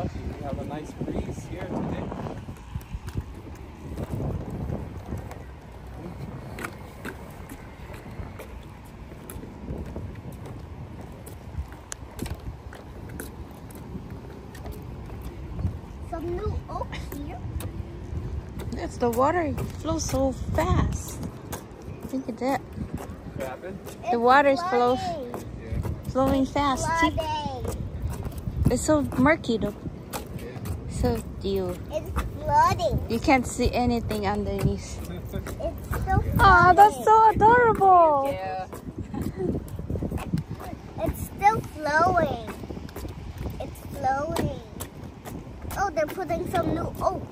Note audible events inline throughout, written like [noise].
lucky. We have a nice breeze here today. Some new oaks here. That's the water flows so fast. Look at that. What happened? The water's flow- flooding. Flowing fast. It's so murky though. So you It's flooding. you can't see anything underneath. It's so Oh, that's so adorable. Yeah. [laughs] It's still flowing. It's flowing. Oh, they're putting some new oak.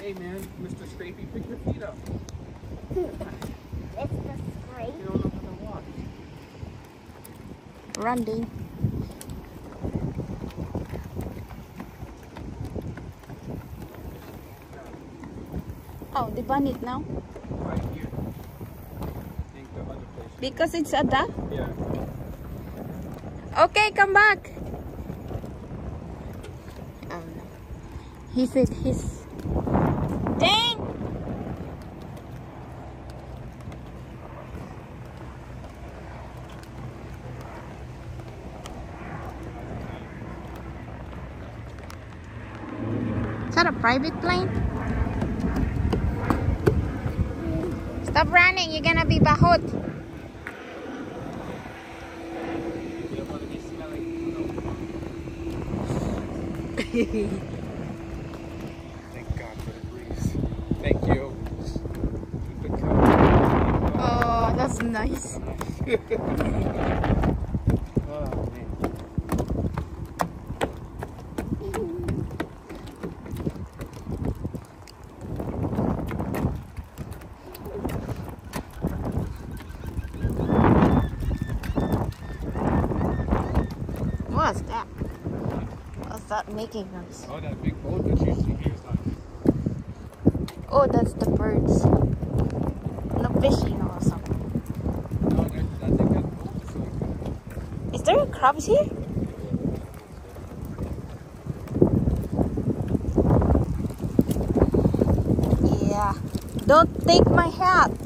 Hey man, Mr. Scrapey, pick your feet up. [laughs] It's the spray. You don't know how to walk. Running. They ban it now Right here. I think the other place. because it's a duck. Yeah. Okay, come back. Um, he said his. Dang! Is that a private plane? Stop running, you're gonna be bahut. You don't want to be smelling. Thank God for the breeze. Thank you. Keep it coming. Oh, that's nice. [laughs] Oh man. What's that? That making noise? Oh, that big boat that you see here is not. Oh, that's the birds. No fishing or something. No, that, I think that boat is like. Is there crabs here? Yeah. Don't take my hat. [laughs]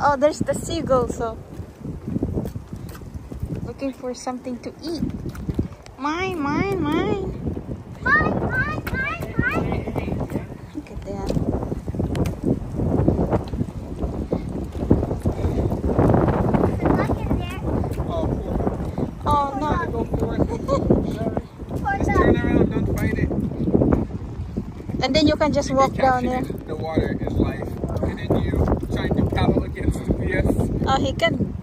oh, there's the seagull, so. Looking for something to eat. Mine, mine, mine. Mine, mine, mine, mine. Hey, hey, yeah. Look at that. There's a duck in there. Oh. Oh, no. Go for it. Just turn around, don't fight it. And then you can just walk down there. The water is life. And then you trying to paddle against the BS. Oh, he can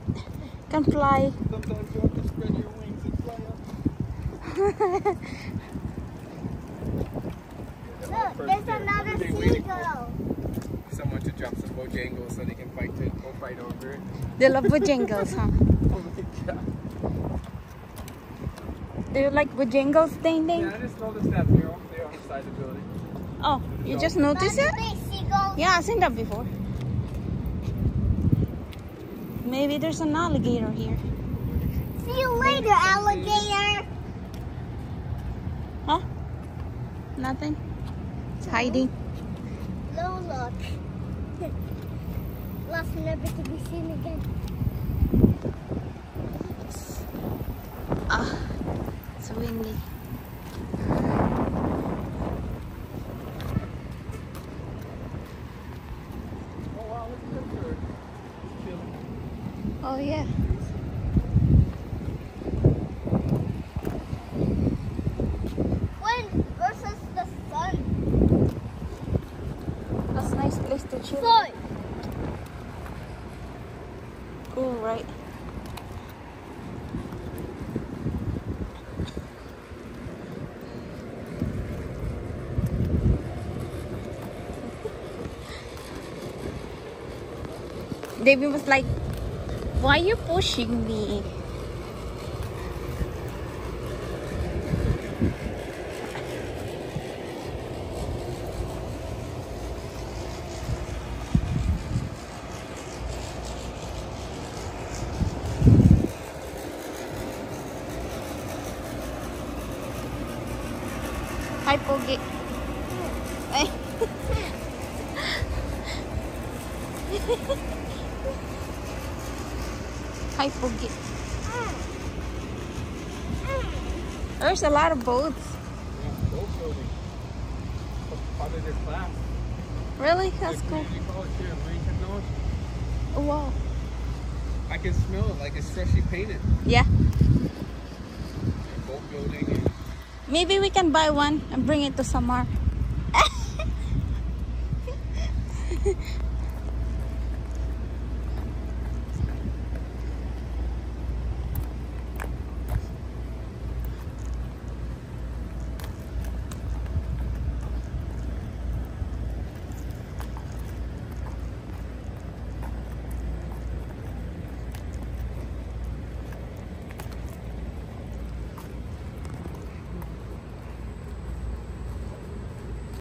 can fly. Sometimes you have to spread your wings and fly up. Look, there's another They waiting seagull. someone to drop some Bojangles so they can fight to go fight over it. They love bojangles, huh? [laughs] Oh my god. Do you like bojangles, Ding Ding? Yeah, I just noticed that here over there on the side of the building. Oh, you just noticed it? Yeah, I've seen that before. Maybe there's an alligator here. See you later, alligator. Huh? Nothing? It's hiding. Lola. [laughs] Lost never to be seen again. Ah, it's windy. Oh wow, look at that bird. Oh, yeah. That's a nice place to chill. Sun. Cool, right? David was like, why are you pushing me? Hi, Pogi. Hi, Pogi. There's a lot of boats. Yeah, boat building. Part of their class. Really? That's cool. community college here, marine technology. Oh, wow. I can smell it like it's freshly painted. Yeah. Boat building. Maybe we can buy one and bring it to Samar.